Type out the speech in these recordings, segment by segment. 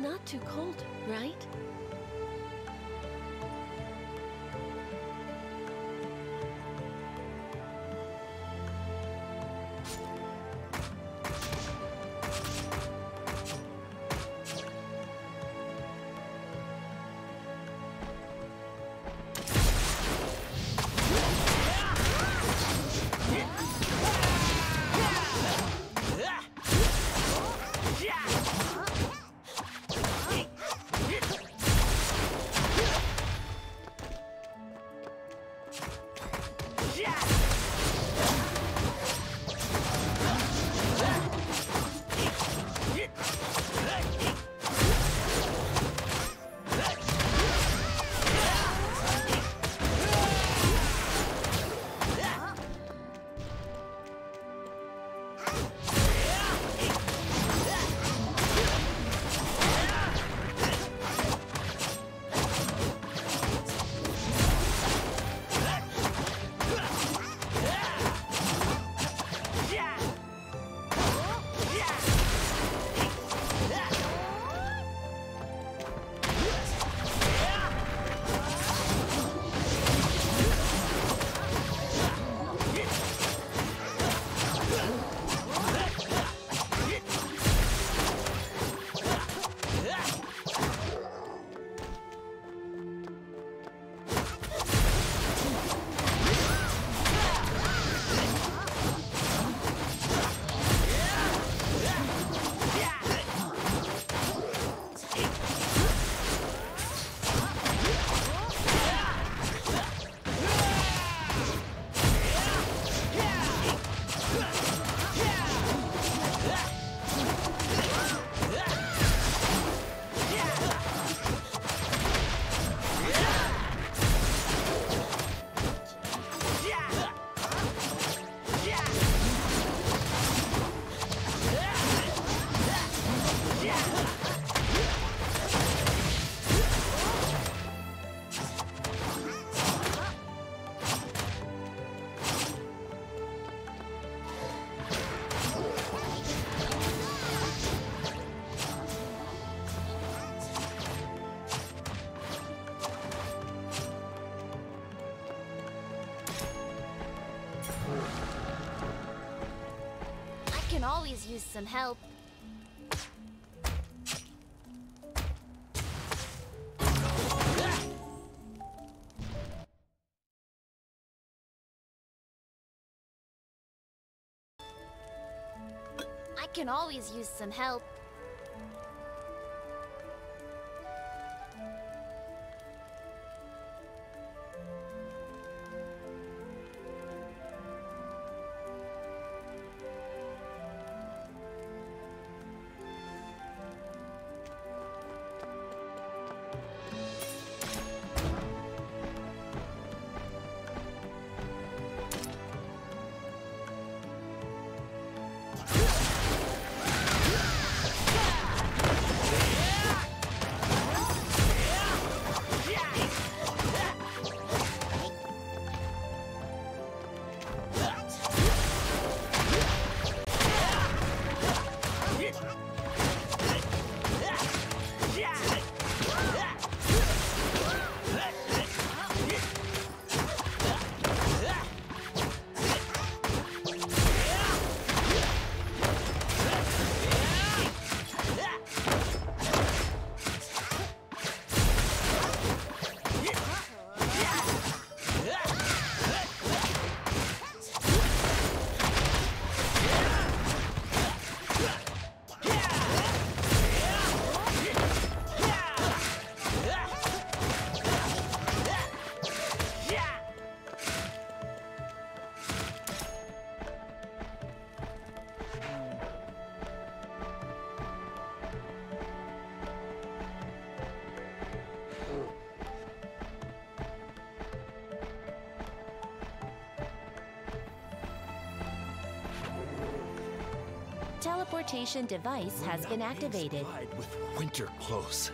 Not too cold, right? Use some help. I can always use some help. Thank you. Teleportation device has been activated. With winter clothes.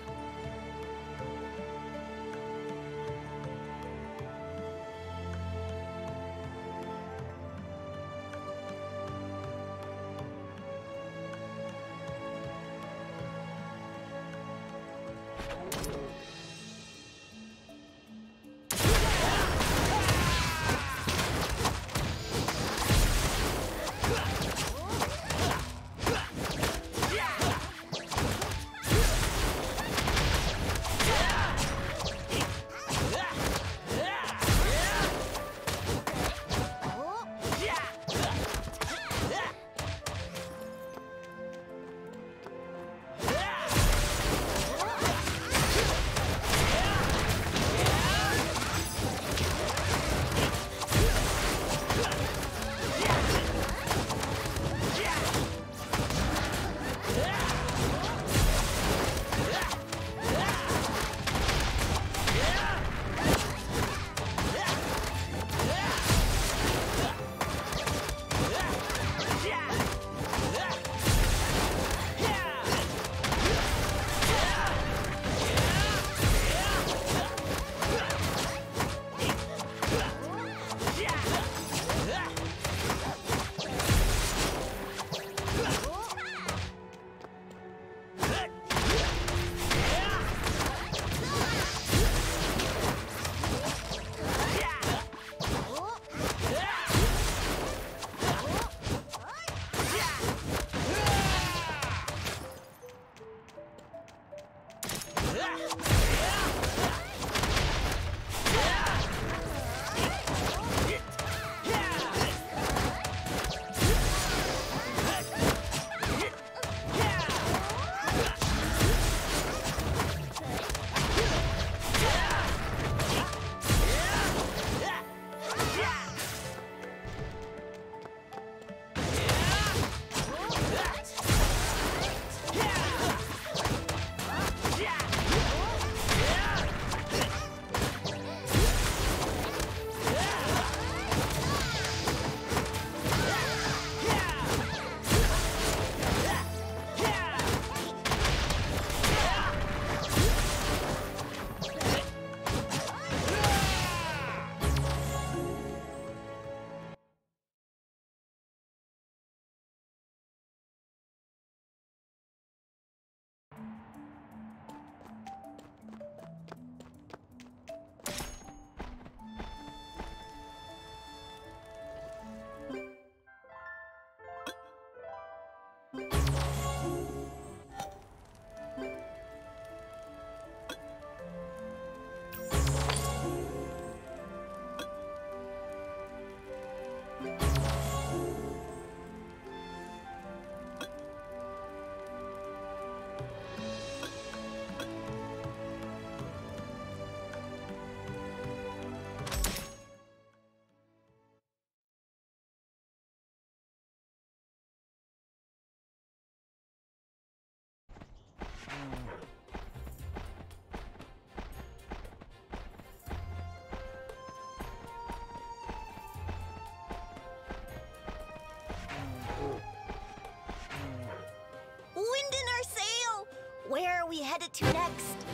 To next?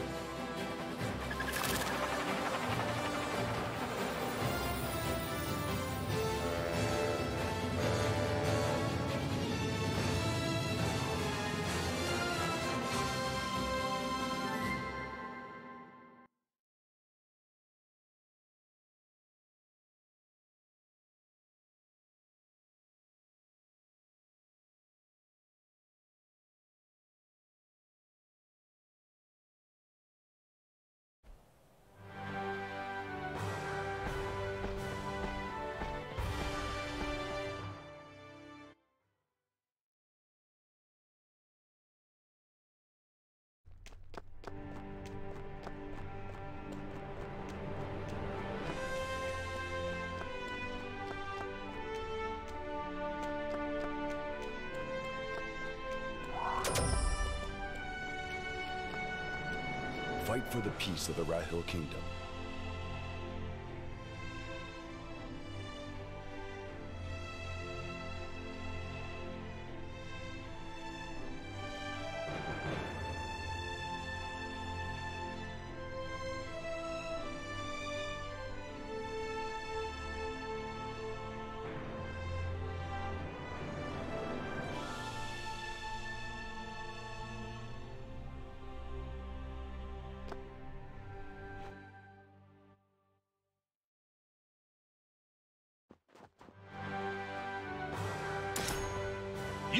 For the peace of the Rahil Kingdom.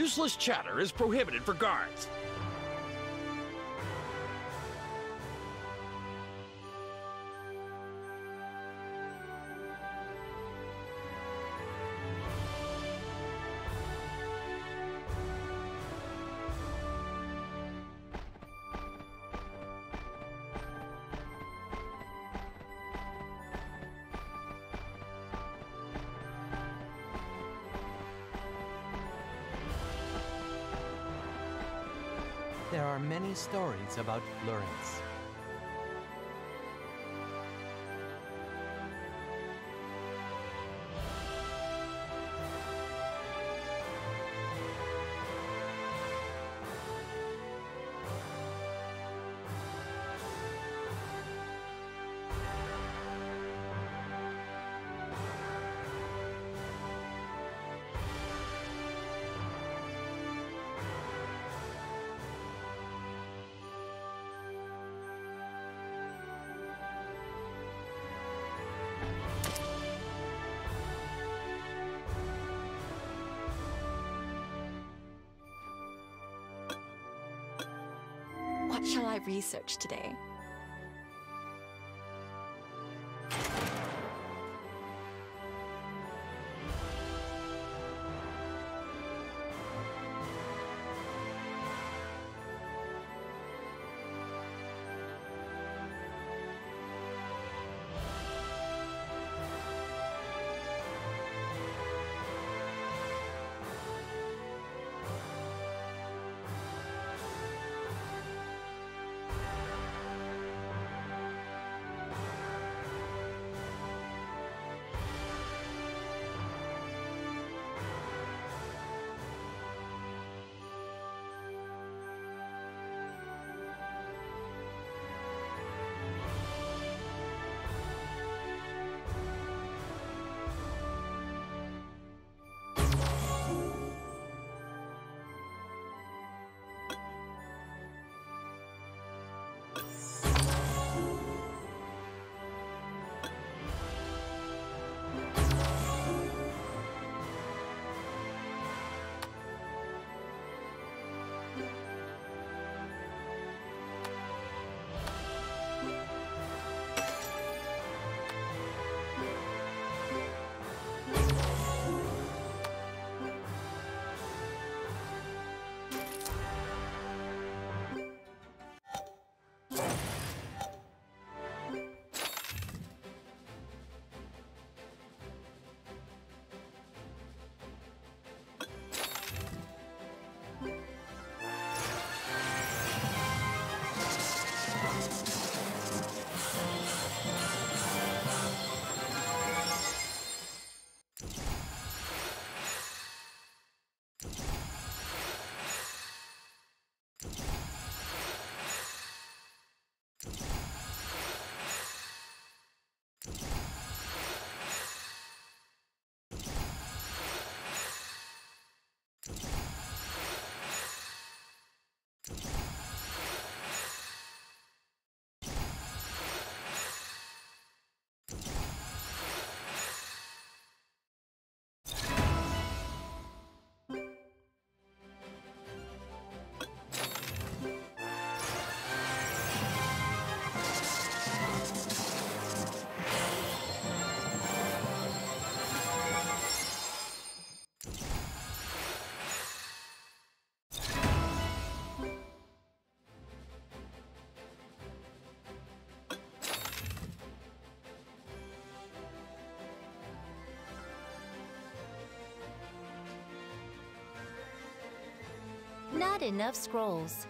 Useless chatter is prohibited for guards. There are many stories about Florence. Shall I research today? Got enough scrolls.